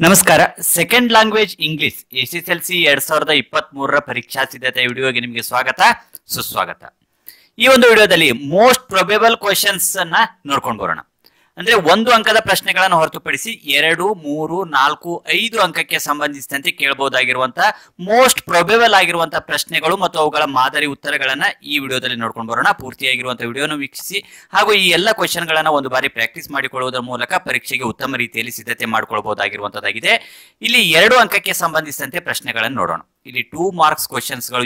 ನಮಸ್ಕಾರ. Second language English S S L C ಎರಡ್ ಸಾವಿರದ ಇಪ್ಪತ್ತ್ ಮೂರರ ಪರೀಕ್ಷಾ ಸಿದ್ಧತೆ ವಿಡಿಯೋಗೆ ನಿಮಗೆ ಸ್ವಾಗತ, ಸುಸ್ವಾಗತ. ಈ ಒಂದು ವಿಡಿಯೋದಲ್ಲಿ ಮೋಸ್ಟ್ ಪ್ರೊಬೇಬಲ್ ಕ್ವಶನ್ಸ್ ಅನ್ನ ನೋಡ್ಕೊಂಡು ಬರೋಣ. ಅಂದ್ರೆ ಒಂದು ಅಂಕದ ಪ್ರಶ್ನೆಗಳನ್ನು ಹೊರತುಪಡಿಸಿ ಎರಡು, ಮೂರು, ನಾಲ್ಕು, ಐದು ಅಂಕಕ್ಕೆ ಸಂಬಂಧಿಸಿದಂತೆ ಕೇಳಬಹುದಾಗಿರುವಂತಹ ಮೋಸ್ಟ್ ಪ್ರೊಬೇಬಲ್ ಆಗಿರುವಂತಹ ಪ್ರಶ್ನೆಗಳು ಮತ್ತು ಅವುಗಳ ಮಾದರಿ ಉತ್ತರಗಳನ್ನ ಈ ವಿಡಿಯೋದಲ್ಲಿ ನೋಡ್ಕೊಂಡು ಬರೋಣ. ಪೂರ್ತಿಯಾಗಿರುವಂತಹ ವಿಡಿಯೋನ ವೀಕ್ಷಿಸಿ ಹಾಗೂ ಈ ಎಲ್ಲ ಕ್ವಶನ್ ಗಳನ್ನ ಒಂದು ಬಾರಿ ಪ್ರಾಕ್ಟೀಸ್ ಮಾಡಿಕೊಳ್ಳುವುದರ ಮೂಲಕ ಪರೀಕ್ಷೆಗೆ ಉತ್ತಮ ರೀತಿಯಲ್ಲಿ ಸಿದ್ಧತೆ ಮಾಡಿಕೊಳ್ಳಬಹುದಾಗಿರುವಂತದ್ದಾಗಿದೆ ಇಲ್ಲಿ ಎರಡು ಅಂಕಕ್ಕೆ ಸಂಬಂಧಿಸಿದಂತೆ ಪ್ರಶ್ನೆಗಳನ್ನು ನೋಡೋಣ. ಇಲ್ಲಿ ಟೂ ಮಾರ್ಕ್ಸ್ ಕ್ವಶನ್ಸ್ಗಳು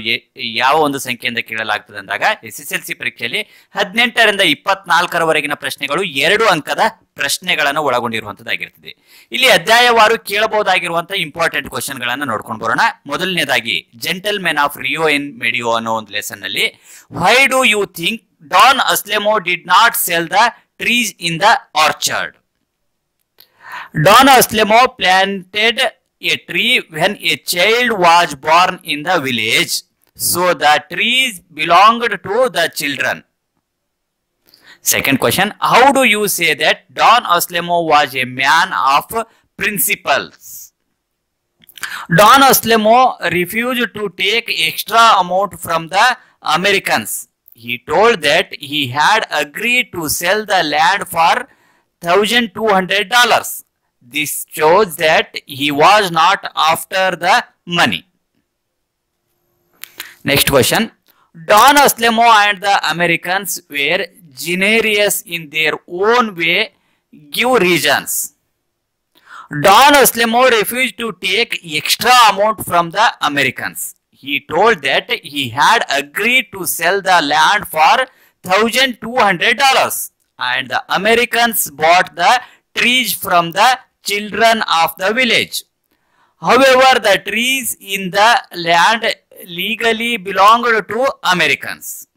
ಯಾವ ಒಂದು ಸಂಖ್ಯೆಯಿಂದ ಕೇಳಲಾಗ್ತದೆ ಅಂದಾಗ ಎಸ್ ಎಸ್ ಎಲ್ ಸಿ ಪರೀಕ್ಷೆಯಲ್ಲಿ ಹದಿನೆಂಟರಿಂದ ಇಪ್ಪತ್ನಾಲ್ಕರವರೆಗಿನ ಪ್ರಶ್ನೆಗಳು ಎರಡು ಅಂಕದ ಪ್ರಶ್ನೆಗಳನ್ನು ಒಳಗೊಂಡಿರುವಂತದ್ದಾಗಿರ್ತದೆ. ಇಲ್ಲಿ ಅಧ್ಯಾಯವಾರು ಕೇಳಬಹುದಾಗಿರುವಂತಹ ಇಂಪಾರ್ಟೆಂಟ್ ಕ್ವಶನ್ ಗಳನ್ನ ನೋಡ್ಕೊಂಡು ಬರೋಣ. ಮೊದಲನೇದಾಗಿ gentlemen of Rio in Medio ಅನ್ನೋ ಒಂದು ಲೆಸನ್ ಅಲ್ಲಿ why do you think Don Anselmo did not sell the trees in the orchard Don Anselmo planted a tree when a child was born in the village. So the trees belonged to the children. Second question How do you say that Don Anselmo was a man of principles? Don Anselmo refused to take extra amount from the Americans. He told that he had agreed to sell the land for $1,200. This shows that he was not after the money. Next question. Don Anselmo and the Americans were generous in their own way. Give reasons. Don Anselmo refused to take extra amount from the Americans. He told that he had agreed to sell the land for $1,200 and the Americans bought the trees from the children of the village. However, the trees in the land legally belonged to Americans.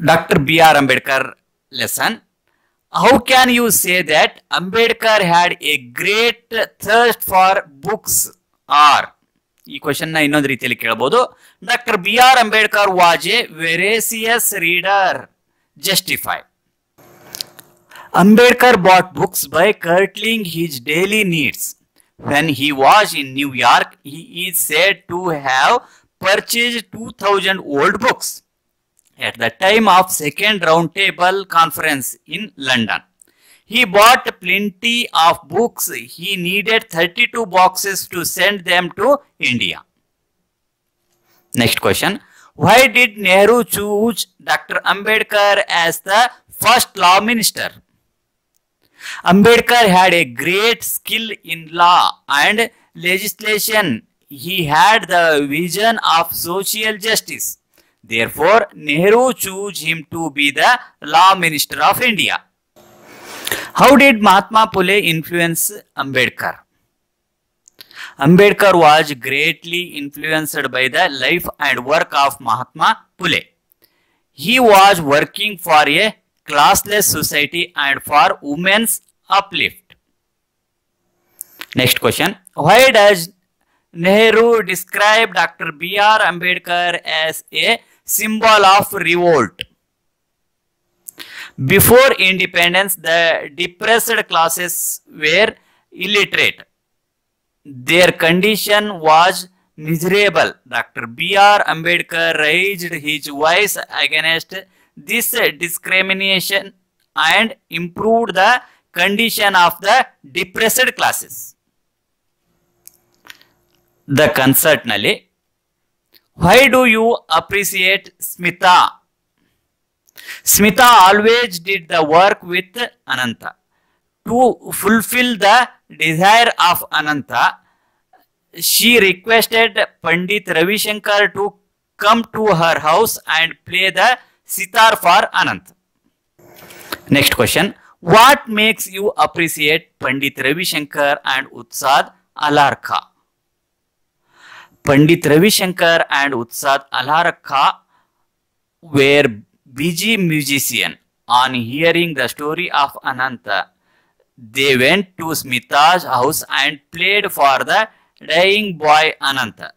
Dr. B.R. Ambedkar lesson. How can you say that Ambedkar had a great thirst for books or ಈ question ನ ಇನ್ನೊಂದು ರೀತಿಯಲ್ಲಿ ಕೇಳಬಹುದು doctor B R Ambedkar was a voracious reader justify Ambedkar bought books by curtailing his daily needs. When he was in New York, he is said to have purchased 2000 old books at the time of second roundtable conference in London. He bought plenty of books. He needed 32 boxes to send them to India. Next question. Why did Nehru choose Dr. Ambedkar as the first law minister? Ambedkar had a great skill in law and legislation. He had the vision of social justice. Therefore, Nehru chose him to be the law minister of India. How did Mahatma Phule influence Ambedkar? Ambedkar was greatly influenced by the life and work of Mahatma Phule. He was working for a classless society and for women's uplift. Next question. Why does Nehru describe Dr. B.R. Ambedkar as a symbol of revolt? Before independence, the depressed classes were illiterate. Their condition was miserable. Dr. B.R. Ambedkar raised his voice against this uh, discrimination and improved the condition of the depressed classes. The concert Nali. Why do you appreciate Smita? Smita always did the work with Ananta. To fulfill the desire of Ananta, she requested Pandit Ravi Shankar to come to her house and play the sitar for Anant. Next question. What makes you appreciate Pandit Ravi Shankar and Utsad Alarka? Pandit Ravi Shankar and Ustad Alla Rakha were busy musicians. On hearing the story of Ananta, they went to Smita's house and played for the dying boy Ananta.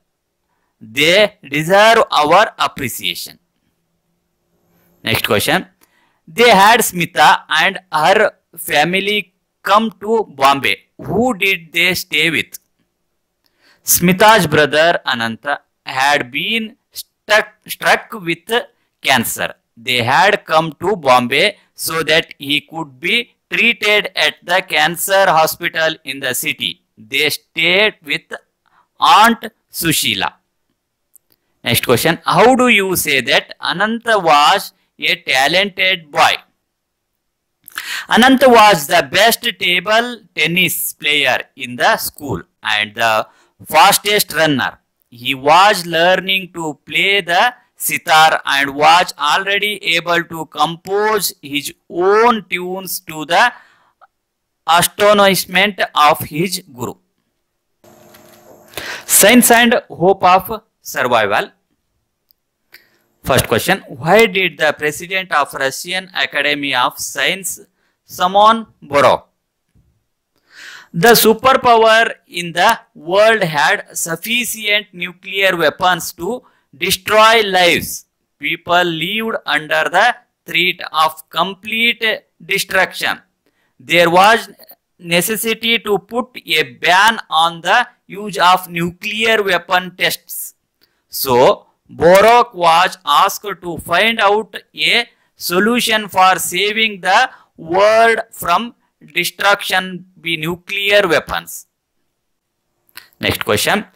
They deserve our appreciation. Next question. They had Smita and her family come to Bombay. Who did they stay with? Smita's brother Ananta had been struck, struck with cancer. They had come to Bombay so that he could be treated at the cancer hospital in the city. They stayed with Aunt Sushila. Next question. How do you say that Ananta was a talented boy. Anant was the best table tennis player in the school and the fastest runner. He was learning to play the sitar and was already able to compose his own tunes to the astonishment of his guru. Science and Hope of Survival First question Why did the president of Russian Academy of Science, Samon Borov, the superpower in the world, had sufficient nuclear weapons to destroy lives? People lived under the threat of complete destruction. There was necessity to put a ban on the use of nuclear weapon tests. So, Borok was asked to find out a solution for saving the world from destruction by nuclear weapons. Next question.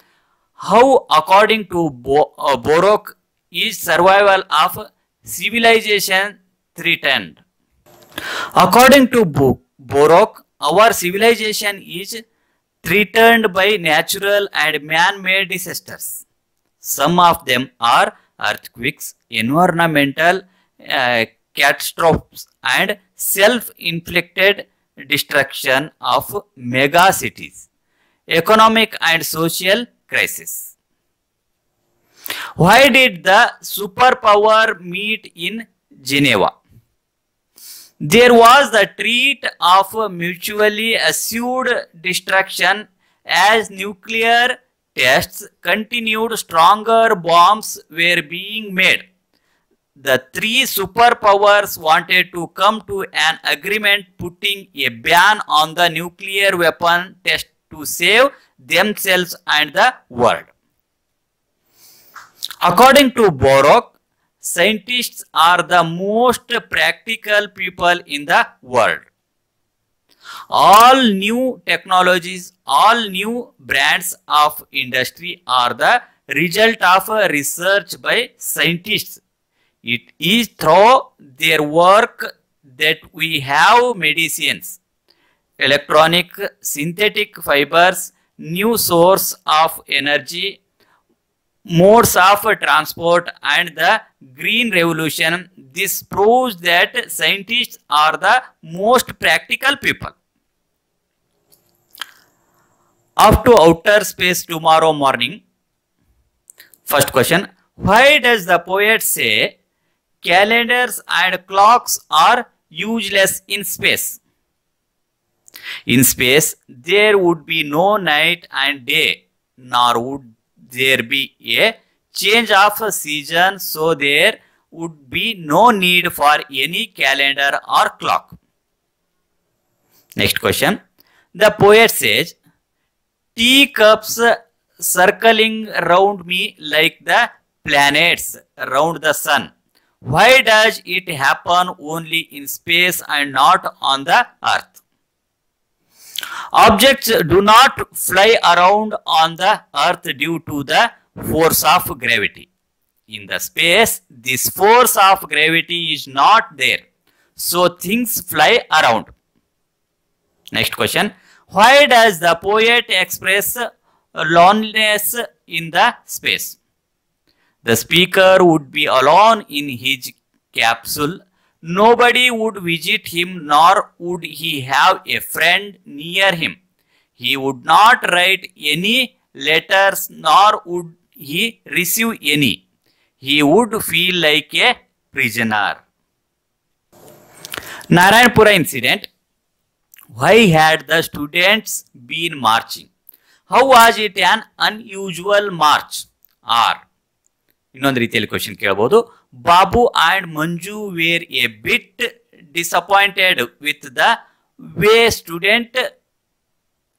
How, according to Bo- uh, Borok, is survival of civilization threatened? According to Bo- Borok, our civilization is threatened by natural and man-made disasters. Some of them are earthquakes, environmental uh, catastrophes, and self-inflicted destruction of mega cities, economic and social crisis. Why did the superpower meet in Geneva? There was the treat of mutually assured destruction as nuclear tests continued, stronger bombs were being made. The three superpowers wanted to come to an agreement putting a ban on the nuclear weapon test to save themselves and the world. According to Borok, scientists are the most practical people in the world. All new technologies, all new brands of industry are the result of research by scientists. It is through their work that we have medicines, electronic, synthetic fibers, new source of energy, modes of transport and the green revolution this proves that scientists are the most practical people off to outer space tomorrow morning. First question. Why does the poet say calendars and clocks are useless in space? In space there would be no night and day nor would there be a change of season so there would be no need for any calendar or clock. Next question. The poet says teacups circling round me like the planets round the sun why does it happen only in space and not on the earth Objects do not fly around on the earth due to the force of gravity. In the space, this force of gravity is not there. So things fly around. Next question. Why does the poet express loneliness in the space? The speaker would be alone in his capsule Nobody would visit him, nor would he have a friend near him. He would not write any letters, nor would he receive any. He would feel like a prisoner. Narayanpura incident. Why had the students been marching? How was it an unusual march? Or ಇನ್ನೊಂದು ರೀತಿಯಲ್ಲಿ question ಕೇಳಬಹುದು Babu and Manju were a bit disappointed with the way student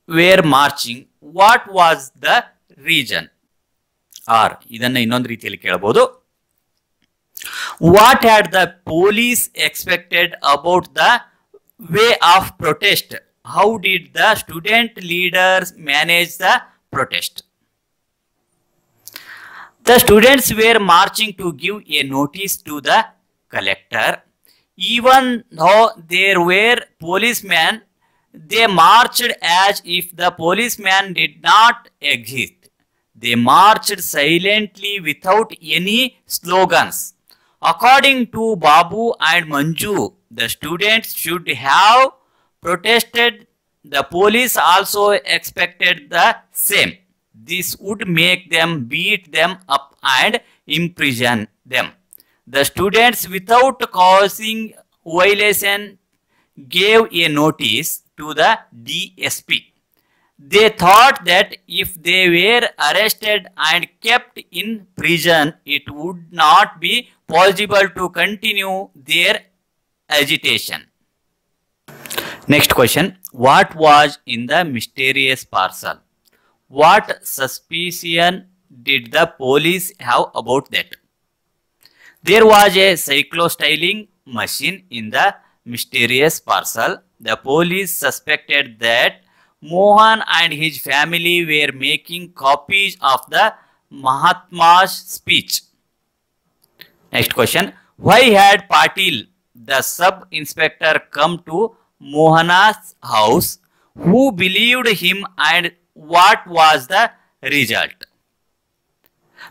were marching what was the reason or ಇದನ್ನ ಇನ್ನೊಂದು ರೀತಿಯಲ್ಲಿ ಕೇಳಬಹುದು what had the police expected about the way of protest. How did the student leaders manage the protest? The students were marching to give a notice to the collector. Even though there were policemen, they marched as if the policeman did not exist. They marched silently without any slogans. According to Babu and Manju, the students should have protested. The police also expected the same. This would make them beat them up and imprison them. The students, without causing violation, gave a notice to the DSP. They thought that if they were arrested and kept in prison, it would not be possible to continue their agitation. Next question What was in the mysterious parcel? What suspicion did the police have about that? There was a cyclostyling machine in the mysterious parcel. The police suspected that Mohan and his family were making copies of the Mahatma's speech. Next question Why had Patil, the sub inspector, come to Mohana's house? Who believed him and what was the result?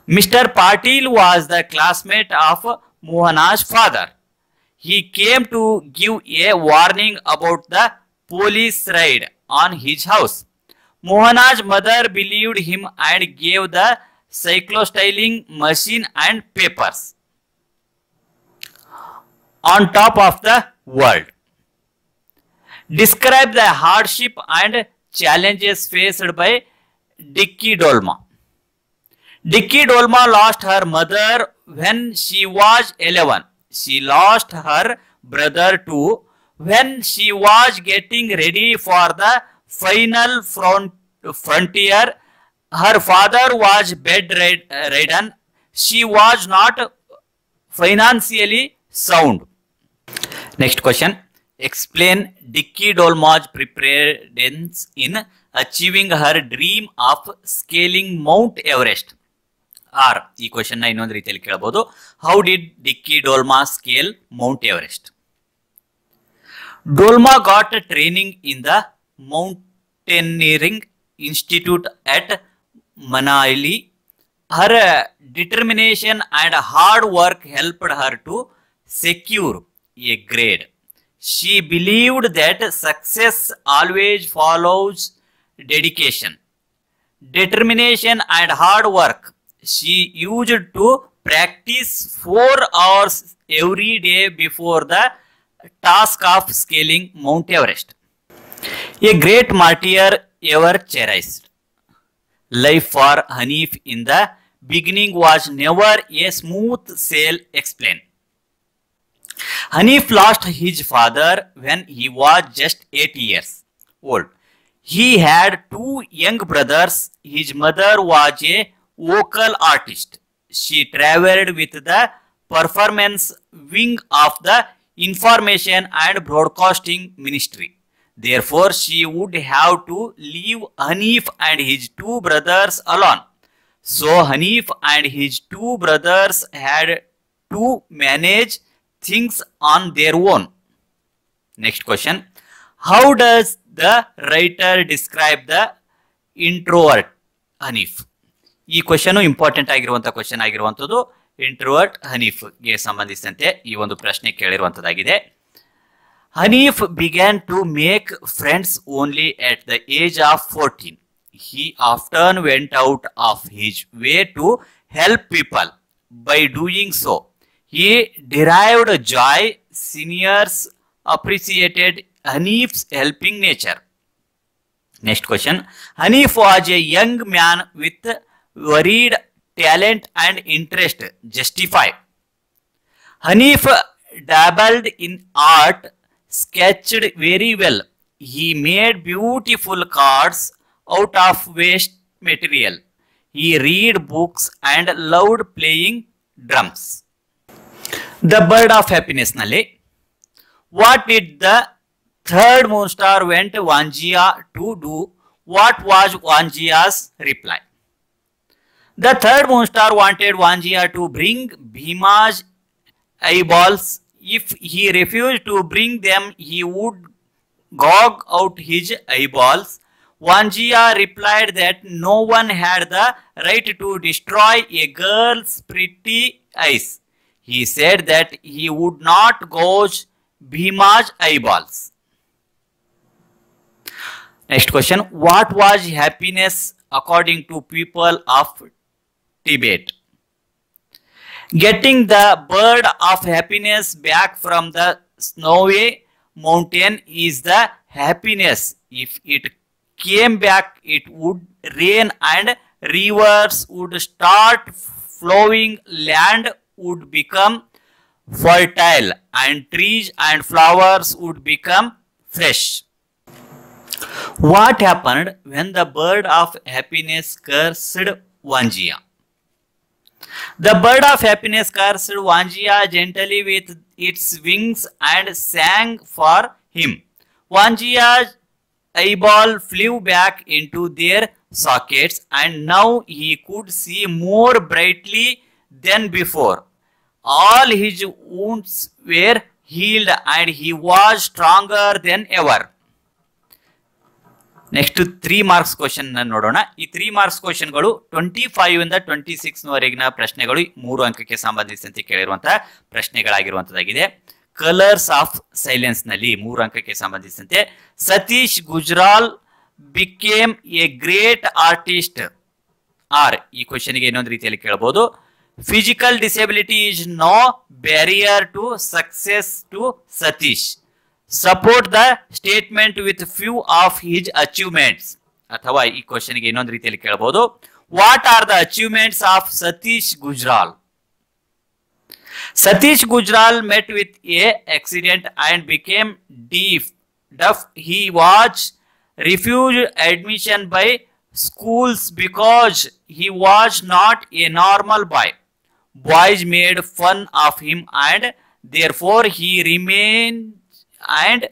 Mr. Patil was the classmate of Mohana's father. He came to give a warning about the police raid on his house. Mohana's mother believed him and gave the cyclostyling machine and papers on top of the world. Describe the hardship and challenges faced by Dicky Dolma. Dicky Dolma lost her mother when she was 11. She lost her brother too when she was getting ready for the final front, frontier. Her father was bedridden. She was not financially sound. Next question. Explain Dicky Dolma's preparedness in achieving her dream of scaling Mount Everest. Or ಈ ಕ್ವಶನ್ನ ಇನ್ನೊಂದು ರೀತಿಯಲ್ಲಿ ಕೇಳಬಹುದು how did Dicky Dolma scale Mount Everest Dolma got training in the Mountaineering Institute at Manali. Her uh, determination and hard work helped her to secure a grade. She believed that success always follows dedication, determination and hard work. She used to practice 4 hours every day before the task of scaling Mount Everest. A great martyr ever cherished life for Hanif in the beginning was never a smooth sail explained. Hanif lost his father when he was just 8 years old. He had two young brothers. His mother was a vocal artist. She traveled with the performance wing of the information and broadcasting ministry. Therefore, she would have to leave Hanif and his two brothers alone. So, Hanif and his two brothers had to manage things on their own. Next question. How does the writer describe the introvert Hanif? ಈ question important ಆಗಿರುವಂತ question ಆಗಿರುವಂತದ್ದು introvert ಹನೀಫ್ಗೆ ಸಂಬಂಧಿಸಿದಂತೆ ಈ ಒಂದು ಪ್ರಶ್ನೆ ಕೇಳಿರುವಂಥದ್ದಾಗಿದೆ Hanif began to make friends only at the age of fourteen he often went out of his way to help people by doing so he derived joy seniors appreciated Hanif's helping nature next question Hanif was a young man with varied talent and interest justify. Hanif dabbled in art, sketched very well. He made beautiful cards out of waste material. He read books and loved playing drums. The bird of happiness Nali. What did the third moon star went Wanjia to do? What was Wanjia's reply? The third moon star wanted Vanjia to bring Bhima's eyeballs. If he refused to bring them, he would gog out his eyeballs. Vanjia replied that no one had the right to destroy a girl's pretty eyes. He said that he would not gouge Bhima's eyeballs. Next question What was happiness according to people of Tibet? Getting the bird of happiness back from the snowy mountain is the happiness. If it came back, it would rain and rivers would start flowing, land would become fertile, and trees and flowers would become fresh. What happened when the bird of happiness cursed Vanjia? The bird of happiness cursed Vanjia gently with its wings and sang for him. Vanjia's eyeball flew back into their sockets and now he could see more brightly than before. All his wounds were healed and he was stronger than ever. Next three marks question ನೋಡೋಣ. ಈ three marks ಕ್ವಶನ್ಗಳು twenty five ಇಂದ twenty six ವರೆಗಿನ ಪ್ರಶ್ನೆಗಳು ಮೂರು ಅಂಕಕ್ಕೆ ಸಂಬಂಧಿಸಿದಂತೆ ಕೇಳಿರುವಂತಹ ಪ್ರಶ್ನೆಗಳಾಗಿರುವಂತದ್ದಾಗಿದೆ. ಕಲರ್ಸ್ ಆಫ್ ಸೈಲೆನ್ಸ್ನಲ್ಲಿ ಮೂರು ಅಂಕಕ್ಕೆ ಸಂಬಂಧಿಸಿದಂತೆ Satish Gujral became a great artist or ಈ ಕ್ವಶನ್ಗೆ ಇನ್ನೊಂದು ರೀತಿಯಲ್ಲಿ ಕೇಳಬಹುದು physical disability is no barrier to success to Satish Support the statement with few of his achievements ಅಥವಾ ಈ ಕ್ವಶನ್ಗೆ ಇನ್ನೊಂದು ರೀತಿಯಲ್ಲಿ ಕೇಳಬಹುದು what are the achievements of Satish Gujral Satish Gujral met with a accident and became deaf deaf he was refuse admission by schools because he was not a normal boy. Boys made fun of him and therefore he remained and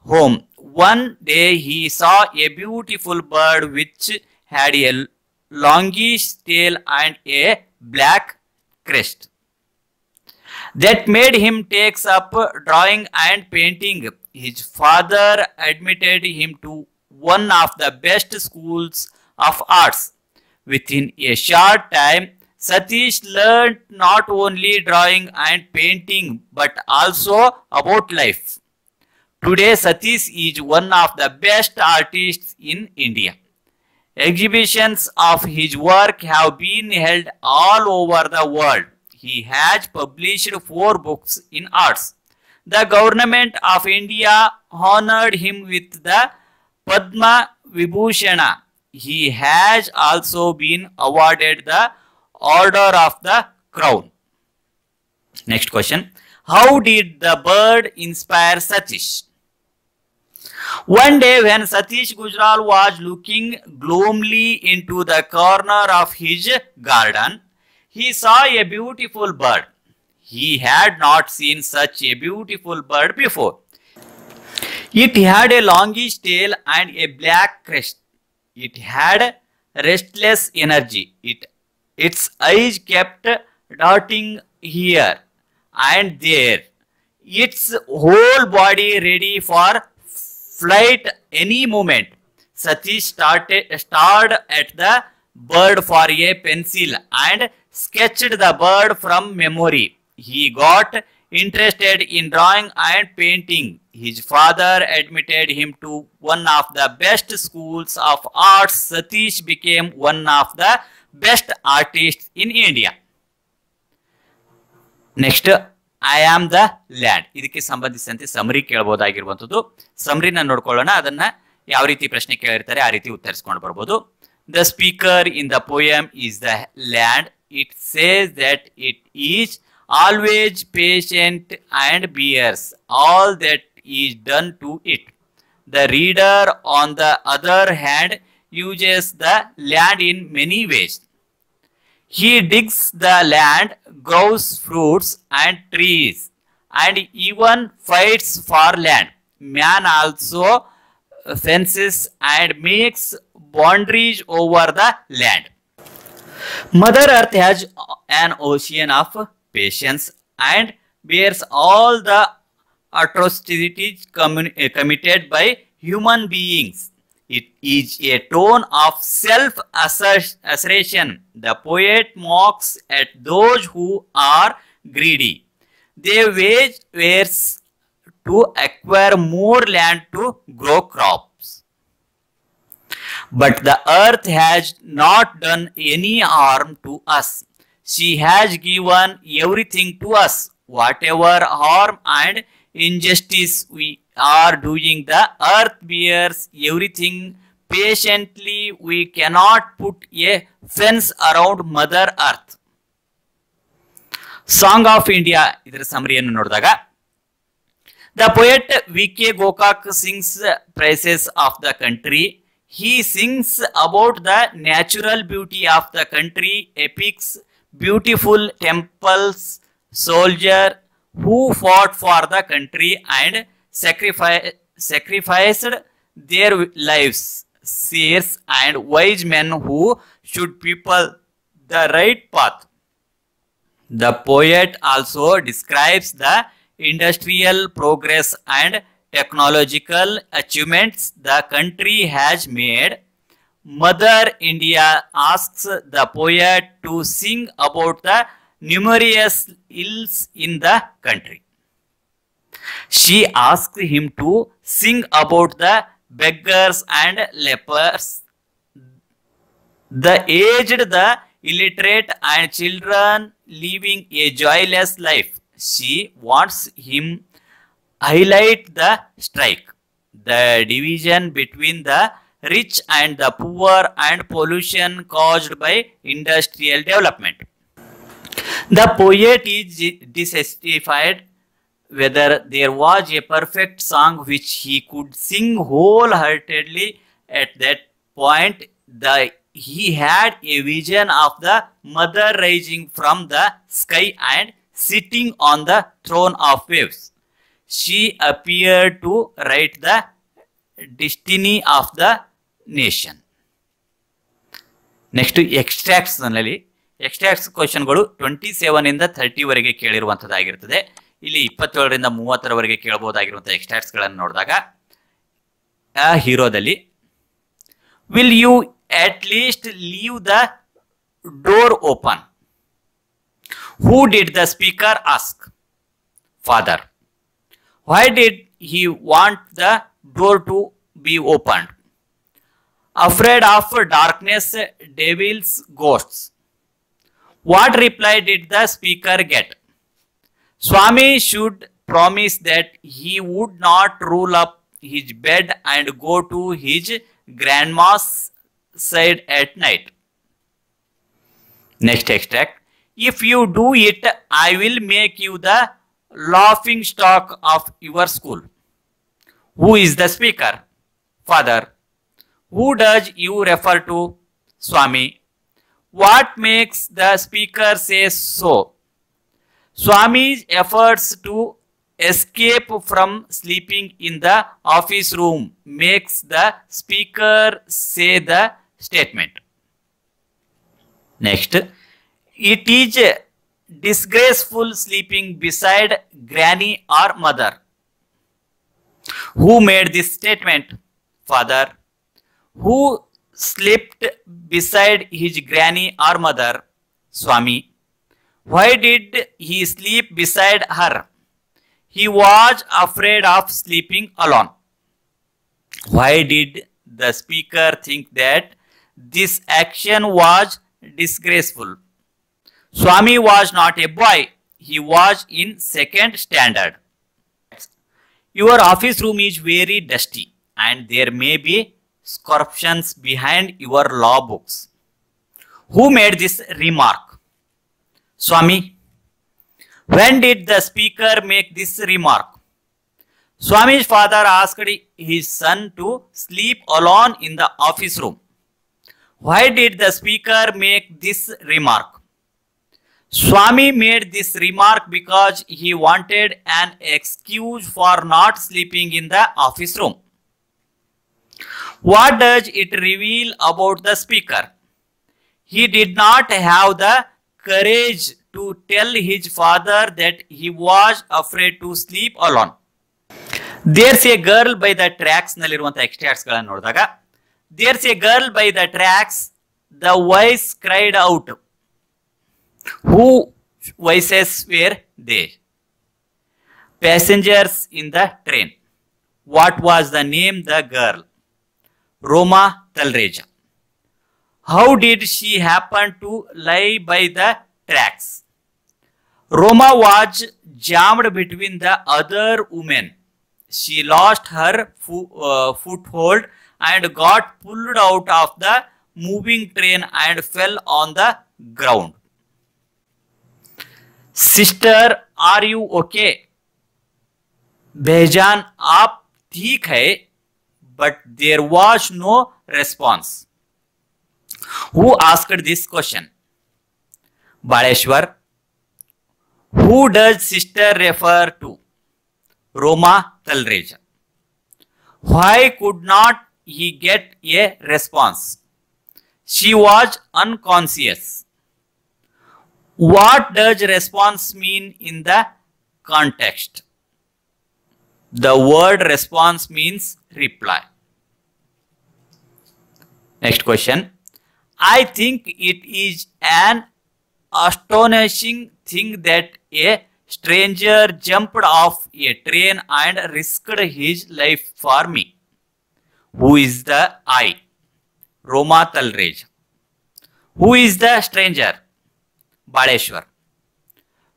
home. One day he saw a beautiful bird which had a longish tail and a black crest. That made him takes up drawing and painting. His father admitted him to one of the best schools of arts. Within a short time, Satish learned not only drawing and painting but also about life. Today, Satish is one of the best artists in India. Exhibitions of his work have been held all over the world. He has published four books in arts. The government of India honored him with the Padma Vibhushana. He has also been awarded the Order of the Crown. Next question. How did the bird inspire Satish? One day when Satish Gujral was looking gloomily into the corner of his garden, he saw a beautiful bird. He had not seen such a beautiful bird before. It had a longish tail and a black crest. It had restless energy. It, its eyes kept darting here and there. Its whole body ready for flight any moment. Satish started, stared at the bird for a pencil and sketched the bird from memory. He got interested in drawing and painting. His father admitted him to one of the best schools of arts. Satish became one of the best artists in India. Next I am the land ಇದಕ್ಕೆ ಸಂಬಂಧಿಸಿದಂತೆ summary ಕೇಳಬಹುದಾಗಿರುವಂಥದ್ದು ಸಮರಿನ ನೋಡ್ಕೊಳ್ಳೋಣ. ಅದನ್ನ ಯಾವ ರೀತಿ ಪ್ರಶ್ನೆ ಕೇಳಿರ್ತಾರೆ ಆ ರೀತಿ ಉತ್ತರಿಸ್ಕೊಂಡು ಬರ್ಬೋದು. The speaker in the poem is the land it says that it is always patient and bears all that is done to it the reader on the other hand, uses the land in many ways. He digs the land, grows fruits and trees, and even fights for land. Man also fences and makes boundaries over the land. Mother Earth has an ocean of patience and bears all the atrocities committed by human beings. It is a tone of self assertion. The poet mocks at those who are greedy. They wage wars to acquire more land to grow crops. But the earth has not done any harm to us. She has given everything to us. Whatever harm and injustice we are doing, the earth bears everything patiently. We cannot put a fence around Mother Earth. Song of India ಇದರ ಸಮರಿಯನ್ನು ನೋಡಿದಾಗ the poet V K Gokak sings praises of the country he sings about the natural beauty of the country, epics, beautiful temples, soldier who fought for the country and sacrifice, sacrificed their lives, seers and wise men who should people the right path. The poet also describes the industrial progress and technological achievements the country has made. Mother India asks the poet to sing about the numerous ills in the country. She asks him to sing about the beggars and lepers, the aged, the illiterate, and children living a joyless life. She wants him highlight the strike, the division between the rich and the poor, and pollution caused by industrial development. The poet is dissatisfied whether there was a perfect song which he could sing wholeheartedly at that point. The he had a vision of the mother rising from the sky and sitting on the throne of waves. She appeared to write the destiny of the nation. Next ಎಕ್ಸ್ಟ್ರಾಕ್ಟ್ಸ್ನಲ್ಲಿ extracts ಕ್ವಶನ್ಗಳು twenty seven ಇಂದ thirty ವರೆಗೆ ಕೇಳಿರುವಂತದ್ದಾಗಿರ್ತದೆ ಇಲ್ಲಿ ಇಪ್ಪತ್ತೇಳರಿಂದ ಮೂವತ್ತರವರೆಗೆ ಕೇಳಬಹುದಾಗಿರುವಂಥ ಎಕ್ಸ್ಟ್ರಾಕ್ಟ್ಸ್ಗಳನ್ನು ನೋಡಿದಾಗ, ಆ ಹೀರೋದಲ್ಲಿ will you at least leave the door open who did the speaker ask father why did he want the door to be open afraid of darkness devils ghosts what reply did the speaker get swami should promise that he would not roll up his bed and go to his grandma's side at night next extract if you do it i will make you the laughing stock of your school. Who is the speaker? Father. Who does you refer to? Swami. What makes the speaker say so? Swami's efforts to escape from sleeping in the office room makes the speaker say the statement. Next, it is disgraceful sleeping beside granny or mother. Who made this statement? Father. Who slept beside his granny or mother? Swami. Why did he sleep beside her? He was afraid of sleeping alone. Why did the speaker think that this action was disgraceful? Swami was not a boy, he was in second standard. Your office room is very dusty and there may be scorpions behind your law books. Who made this remark? Swami. When did the speaker make this remark? Swami's father asked his son to sleep alone in the office room. Why did the speaker make this remark? Swami made this remark because he wanted an excuse for not sleeping in the office room. What does it reveal about the speaker? He did not have the courage to tell his father that he was afraid to sleep alone. There's a girl by the tracks ನಲ್ಲಿರುವಂತಹ extracts ಗಳನ್ನು ನೋಡಿದಾಗ there's a girl by the tracks the voice cried out who voices were they passengers in the train what was the name the girl Roma Talreja How did she happen to lie by the tracks? Roma was jammed between the other women. She lost her fo uh, foothold and got pulled out of the moving train and fell on the ground. Sister, are you okay? Bejan, आप ठीक है But there was no response. Who asked this question? Baleshwar. Who does sister refer to? Roma Talreja. Why could not he get a response? She was unconscious. What does response mean in the context? The word response means reply. Next question. I think it is an astonishing thing that a stranger jumped off a train and risked his life for me. Who is the I? Roma Talrej. Who is the stranger? Baleshwar.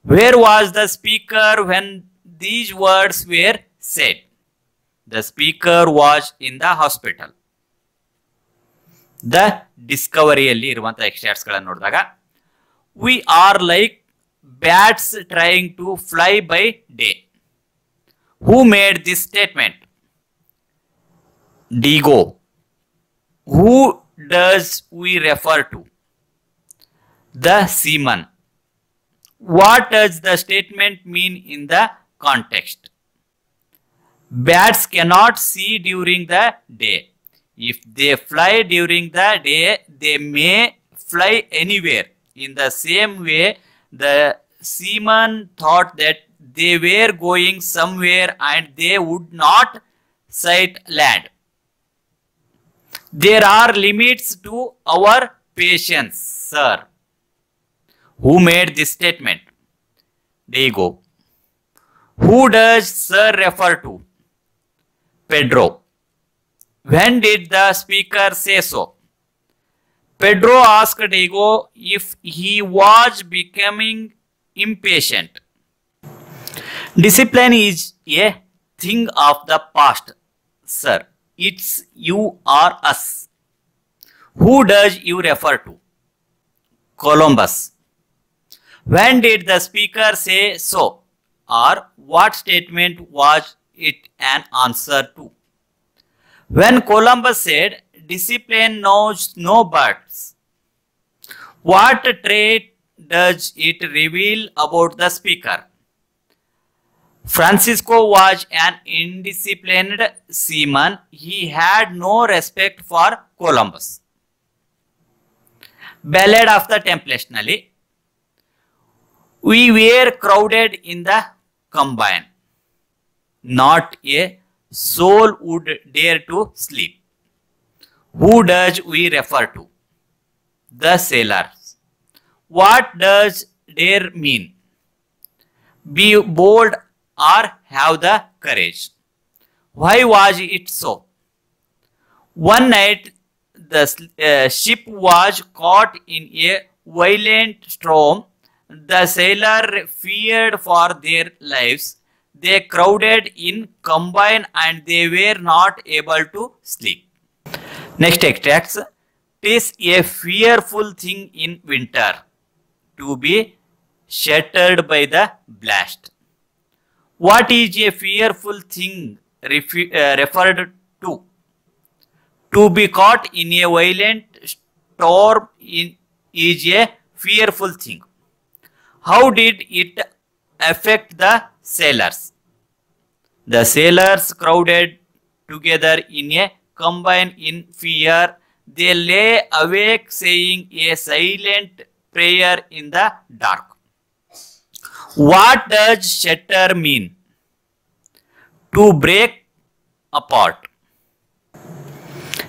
Where was the speaker when these words were said? The speaker was in the hospital. The ಡಿಸ್ಕವರಿಯಲ್ಲಿ ಇರುವಂತಹ extracts ಗಳನ್ನು ನೋಡಿದಾಗ we are like bats trying to fly by day who made this statement Diego who does we refer to the seaman what does the statement mean in the context bats cannot see during the day. If they fly during the day, they may fly anywhere. In the same way, the seamen thought that they were going somewhere and they would not sight land. There are limits to our patience, sir. Who made this statement? There you go. Who does sir refer to? Pedro. When did the speaker say so? Pedro asked Diego if he was becoming impatient. Discipline is a thing of the past, sir. It's you or us. Who does you refer to? Columbus. When did the speaker say so? Or what statement was it an answer to? When Columbus said, discipline knows no buts, what trait does it reveal about the speaker? Francisco was an indisciplined seaman. He had no respect for Columbus. Ballad of the Templationally. We were crowded in the combine, not a soul would dare to sleep. Who does we refer to? The sailors. What does dare mean? Be bold or have the courage. Why was it so? One night the uh, ship was caught in a violent storm. The sailor feared for their lives. They crowded in combine and they were not able to sleep. Next extracts. Tis a fearful thing in winter to be shattered by the blast. What is a fearful thing uh, referred to? To be caught in a violent storm in, is a fearful thing. How did it affect the sailors? The sailors crowded together in a combine in fear. They lay awake saying a silent prayer in the dark. What does shatter mean? To break apart.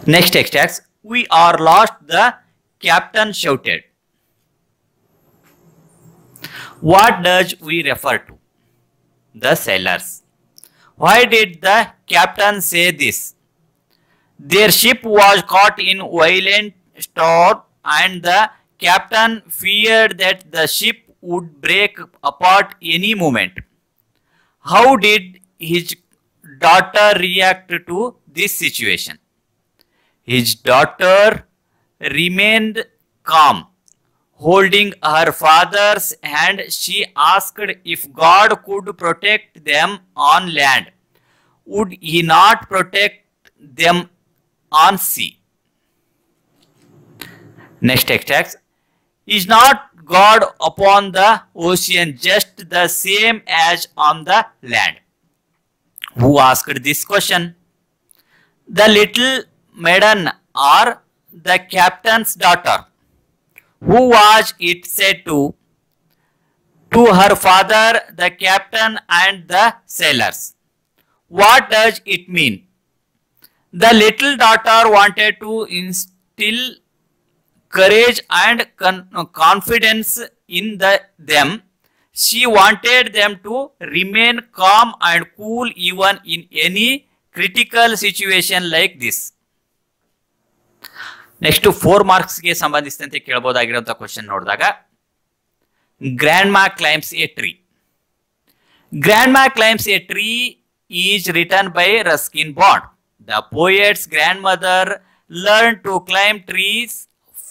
Next extract. We are lost, the captain shouted. What does we refer to? The sailors. Why did the captain say this? Their ship was caught in violent storm and the captain feared that the ship would break apart any moment. How did his daughter react to this situation? His daughter remained calm. Holding her father's hand, she asked if God could protect them on land. Would he not protect them on sea? Next extract. Is not God upon the ocean just the same as on the land? Who asked this question? The little maiden or the captain's daughter? Who was it said to? To her father, the captain, and the sailors. What does it mean? The little daughter wanted to instill courage and con- uh, confidence in the, them. She wanted them to remain calm and cool even in any critical situation like this. Next four ಮಾರ್ಕ್ಸ್ಗೆ ಸಂಬಂಧಿಸಿದಂತೆ ಕೇಳಬಹುದಾಗಿರುವಂತಹ question ನೋಡಿದಾಗ grandma climbs a tree grandma climbs a tree is written by Ruskin Bond the poet's grandmother learn to climb trees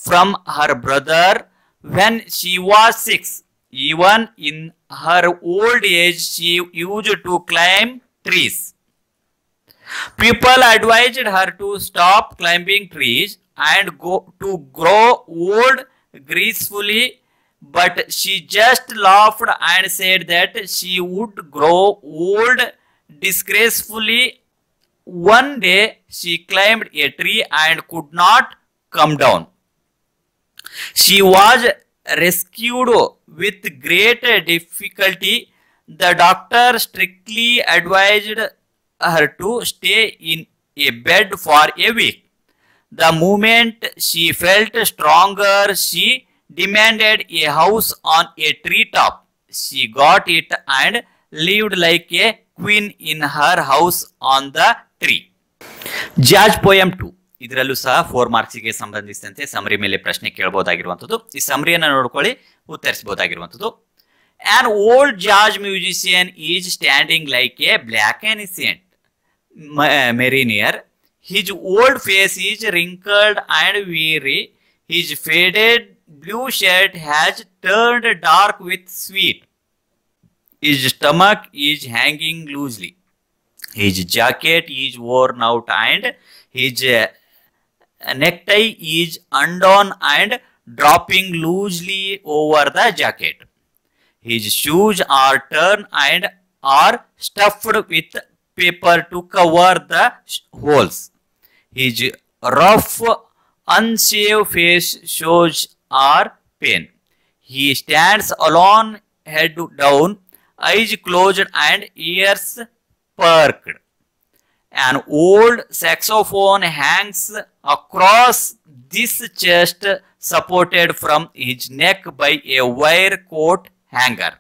from her brother when she was six even in her old age she used to climb trees People advised her to stop climbing trees and go to grow old gracefully, but she just laughed and said that she would grow old disgracefully. One day she climbed a tree and could not come down. She was rescued with great difficulty. The doctor strictly advised her to stay in a bed for a week. The moment she felt stronger, she demanded a house on a treetop. She got it and lived like a queen in her house on the tree. George poem two ಇದರಲ್ಲೂ ಸಹ four ಮಾರ್ಕ್ಸ್ಗೆ ಸಂಬಂಧಿಸಿದಂತೆ summary ಮೇಲೆ ಪ್ರಶ್ನೆ ಕೇಳಬಹುದಾಗಿರುವಂಥದ್ದು ಈ ಸಮರಿಯನ್ನು ನೋಡ್ಕೊಳ್ಳಿ ಉತ್ತರಿಸಬಹುದಾಗಿರುವಂಥದ್ದು old old George musician is standing like a black ancient mariner. His old face is wrinkled and weary. His faded blue shirt has turned dark with sweat. His stomach is hanging loosely. His jacket is worn out and his uh, necktie is undone and dropping loosely over the jacket. His shoes are torn and are stuffed with paper to cover the holes. His rough, unshaved face shows our pain. He stands alone, head down, eyes closed, and ears perked. An old saxophone hangs across this chest, supported from his neck by a wire coat hanger.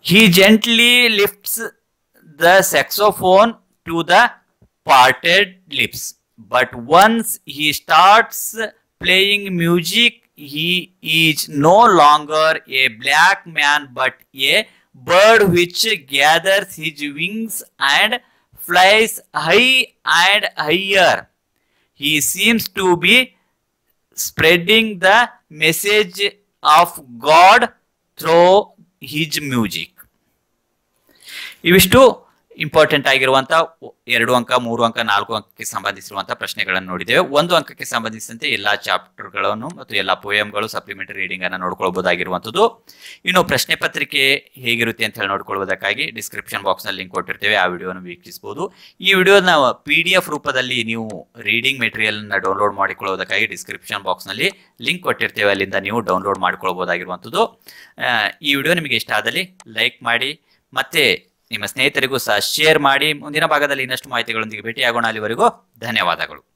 He gently lifts the saxophone to the parted lips. But once he starts playing music, he is no longer a black man but a bird which gathers his wings and flies high and higher. He seems to be spreading the message of God through his music. ಇವಿಷ್ಟು important ಆಗಿರುವಂತಹ ಎರಡು ಅಂಕ, ಮೂರು ಅಂಕ, ನಾಲ್ಕು ಅಂಕಕ್ಕೆ ಸಂಬಂಧಿಸಿರುವಂತಹ ಪ್ರಶ್ನೆಗಳನ್ನು ನೋಡಿದ್ದೇವೆ. ಒಂದು ಅಂಕಕ್ಕೆ ಸಂಬಂಧಿಸಿದಂತೆ ಎಲ್ಲಾ ಚಾಪ್ಟರ್ಗಳನ್ನು ಮತ್ತು ಎಲ್ಲಾ ಪೋಯಂಗಳು ಸಪ್ಲಿಮೆಂಟರಿ ರೀಡಿಂಗ್ ಅನ್ನು ನೋಡ್ಕೊಳ್ಬಹುದಾಗಿರುವಂತದ್ದು ಇನ್ನು ಪ್ರಶ್ನೆ ಪತ್ರಿಕೆ ಹೇಗಿರುತ್ತೆ ಅಂತ ಹೇಳಿ ನೋಡ್ಕೊಳ್ಳೋದಕ್ಕಾಗಿ ಡಿಸ್ಕ್ರಿಪ್ಷನ್ ಬಾಕ್ಸ್ನಲ್ಲಿ ಲಿಂಕ್ ಕೊಟ್ಟಿರ್ತೇವೆ. ಆ ವಿಡಿಯೋನ ವೀಕ್ಷಿಸಬಹುದು. ಈ ವಿಡಿಯೋನ ಪಿ ಡಿ ಎಫ್ ರೂಪದಲ್ಲಿ ನೀವು ರೀಡಿಂಗ್ ಮೆಟೀರಿಯಲ್ ಅನ್ನ ಡೌನ್ಲೋಡ್ ಮಾಡಿಕೊಳ್ಳೋದಕ್ಕಾಗಿ ಡಿಸ್ಕ್ರಿಪ್ಷನ್ ಬಾಕ್ಸ್ನಲ್ಲಿ ಲಿಂಕ್ ಕೊಟ್ಟಿರ್ತೇವೆ. ಅಲ್ಲಿಂದ ನೀವು ಡೌನ್ಲೋಡ್ ಮಾಡಿಕೊಳ್ಬಹುದಾಗಿರುವಂಥದ್ದು ಈ ವಿಡಿಯೋ ನಿಮಗೆ ಇಷ್ಟ ಆದಲ್ಲಿ ಲೈಕ್ ಮಾಡಿ, ಮತ್ತೆ ನಿಮ್ಮ ಸ್ನೇಹಿತರಿಗೂ ಸಹ ಶೇರ್ ಮಾಡಿ. ಮುಂದಿನ ಭಾಗದಲ್ಲಿ ಇನ್ನಷ್ಟು ಮಾಹಿತಿಗಳೊಂದಿಗೆ ಭೇಟಿಯಾಗೋಣ. ಅಲ್ಲಿವರೆಗೂ ಧನ್ಯವಾದಗಳು.